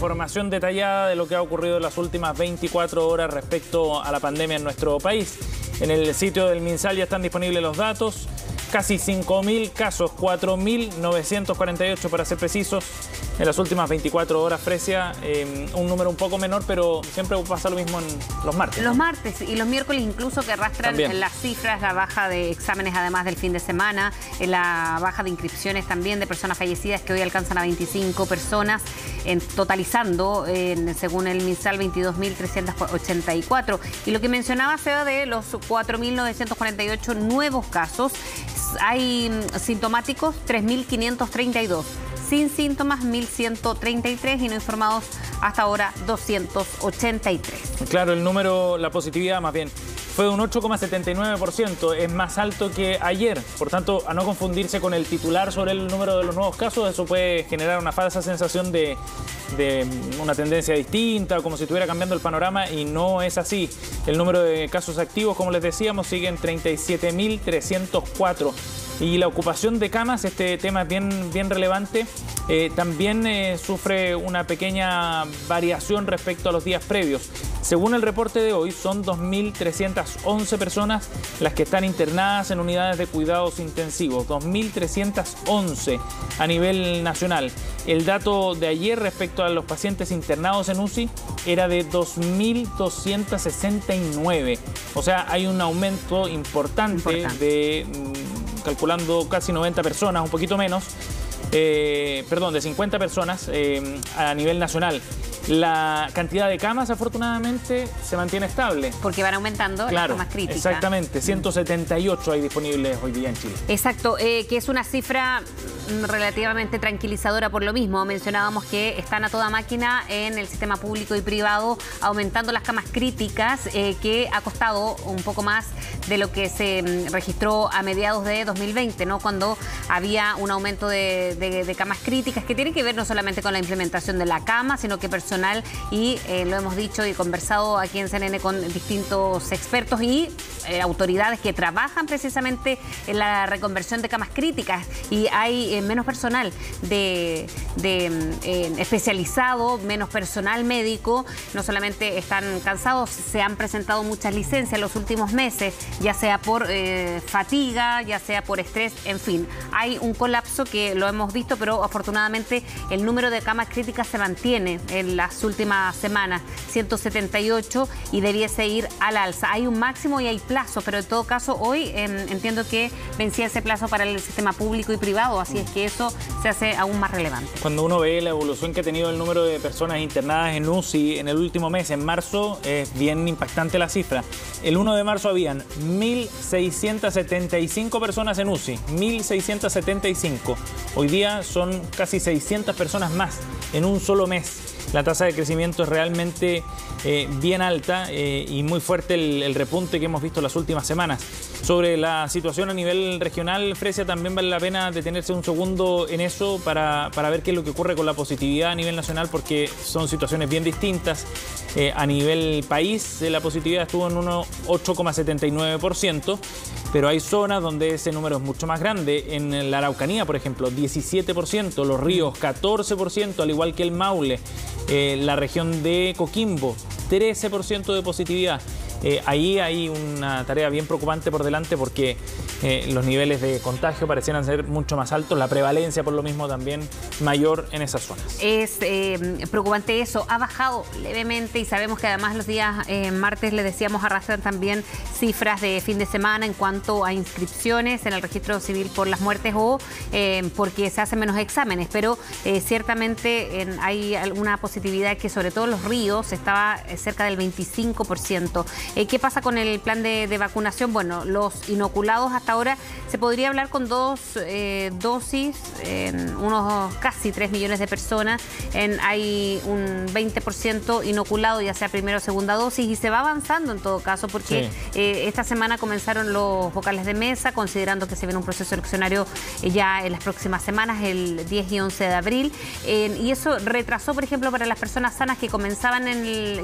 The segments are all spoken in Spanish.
información detallada de lo que ha ocurrido en las últimas 24 horas respecto a la pandemia en nuestro país. En el sitio del MinSal ya están disponibles los datos. Casi 5.000 casos, 4.948 para ser precisos, en las últimas 24 horas, Fresia, eh, un número un poco menor, pero siempre pasa lo mismo en los martes. Los martes y los miércoles incluso que arrastran las cifras, la baja de exámenes además del fin de semana, la baja de inscripciones también de personas fallecidas que hoy alcanzan a 25 personas, en, totalizando, según el MinSal, 22.384. Y lo que mencionaba Seba de los 4.948 nuevos casos, hay mm, sintomáticos 3.532 sin síntomas 1.133 y no informados hasta ahora 283. Claro, el número, la positividad más bien, fue de un 8,79%, es más alto que ayer. Por tanto, a no confundirse con el titular sobre el número de los nuevos casos, eso puede generar una falsa sensación de, una tendencia distinta, como si estuviera cambiando el panorama, y no es así. El número de casos activos, como les decíamos, sigue en 37.304 y la ocupación de camas, este tema es bien, bien relevante, eh, también eh, sufre una pequeña variación respecto a los días previos. Según el reporte de hoy, son 2.311 personas las que están internadas en unidades de cuidados intensivos, 2.311 a nivel nacional. El dato de ayer respecto a los pacientes internados en UCI era de 2.269. O sea, hay un aumento importante. de mm, calculando casi 90 personas, un poquito menos, eh, perdón, de 50 personas eh, a nivel nacional. La cantidad de camas, afortunadamente, se mantiene estable. Porque van aumentando claro, las camas críticas. Exactamente, 178 hay disponibles hoy día en Chile. Exacto, eh, que es una cifra relativamente tranquilizadora por lo mismo. Mencionábamos que están a toda máquina en el sistema público y privado, aumentando las camas críticas, eh, que ha costado un poco más de lo que se mm, registró a mediados de 2020, ¿no? cuando había un aumento de, camas críticas, que tiene que ver no solamente con la implementación de la cama, sino que personal, y eh, lo hemos dicho y conversado aquí en CNN con distintos expertos y eh, autoridades que trabajan precisamente en la reconversión de camas críticas. Y hay menos personal de, eh, especializado, menos personal médico. No solamente están cansados, se han presentado muchas licencias en los últimos meses, ya sea por eh, fatiga, ya sea por estrés, en fin. Hay un colapso que lo hemos visto, pero afortunadamente el número de camas críticas se mantiene en las últimas semanas, 178, y debiese ir al alza. Hay un máximo y hay plazo, pero en todo caso hoy em, entiendo que vencía ese plazo para el sistema público y privado, así es que eso se hace aún más relevante. Cuando uno ve la evolución que ha tenido el número de personas internadas en UCI en el último mes, en marzo, es bien impactante la cifra. El 1 de marzo habían 1.675 personas en UCI, 1.675. Hoy día son casi 600 personas más en un solo mes. La tasa de crecimiento es realmente eh, bien alta eh, y muy fuerte el, repunte que hemos visto las últimas semanas. Sobre la situación a nivel regional, Fresia, también vale la pena detenerse un segundo en eso para, para ver qué es lo que ocurre con la positividad a nivel nacional, porque son situaciones bien distintas. Eh, a nivel país, la positividad estuvo en un 8,79%, pero hay zonas donde ese número es mucho más grande. En la Araucanía, por ejemplo, 17%, los ríos 14%, al igual que el Maule. Eh, la región de Coquimbo, 13% de positividad. Eh, ahí hay una tarea bien preocupante por delante porque eh, los niveles de contagio parecieran ser mucho más altos, la prevalencia por lo mismo también mayor en esas zonas. Es eh, preocupante eso, ha bajado levemente y sabemos que además los días martes le decíamos arrastran también cifras de fin de semana en cuanto a inscripciones en el registro civil por las muertes o porque se hacen menos exámenes, pero ciertamente hay alguna positividad que sobre todo los ríos estaba cerca del 25%. Eh, ¿Qué pasa con el plan de, vacunación? Bueno, los inoculados hasta ahora se podría hablar con dos eh, dosis, en unos casi 3 millones de personas. En, hay un 20% inoculado, ya sea primera o segunda dosis, y se va avanzando en todo caso, porque eh, esta semana comenzaron los vocales de mesa, considerando que se viene un proceso eleccionario ya en las próximas semanas, el 10 y 11 de abril. y eso retrasó, por ejemplo, para las personas sanas que comenzaban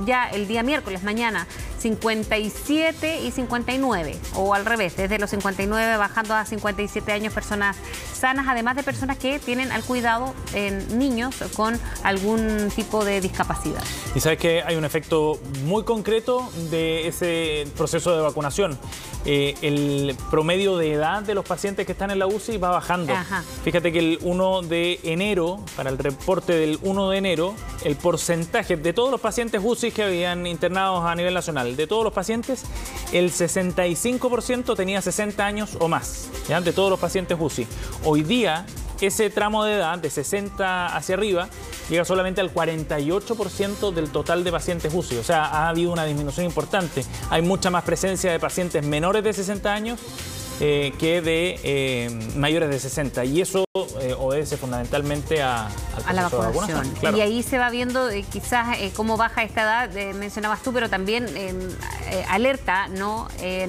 ya el día miércoles, mañana, 50 57 y 59, o al revés, desde los 59 bajando a 57 años personas sanas, además de personas que tienen al cuidado en niños con algún tipo de discapacidad. Y sabes que hay un efecto muy concreto de ese proceso de vacunación. Eh, el promedio de edad de los pacientes que están en la UCI va bajando. Fíjate que el 1 de enero, para el reporte del 1 de enero, el porcentaje de todos los pacientes UCI que habían internados a nivel nacional, de todos los pacientes, el 65% tenía 60 años o más, ¿ya? de todos los pacientes UCI. Hoy día ese tramo de edad, de 60 hacia arriba, llega solamente al 48% del total de pacientes UCI. O sea, ha habido una disminución importante. Hay mucha más presencia de pacientes menores de 60 años eh, que de eh, mayores de 60. Y eso eh, obedece fundamentalmente a, la vacunación. Y ahí se va viendo quizás cómo baja esta edad, mencionabas tú, pero también alerta ¿no?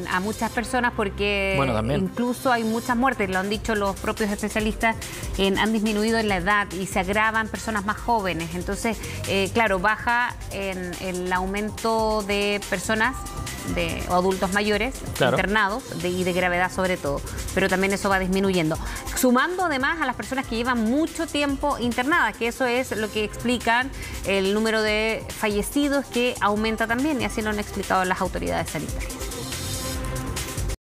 a muchas personas porque incluso hay muchas muertes, lo han dicho los propios especialistas, han disminuido en la edad y se agravan personas más jóvenes. Entonces, claro, baja en el aumento de personas de adultos mayores internados y de gravedad sobre todo, pero también eso va disminuyendo. Sumando además a las personas que llevan mucho tiempo internadas, que eso es lo que explican el número de fallecidos que aumenta también y así lo han explicado las autoridades sanitarias.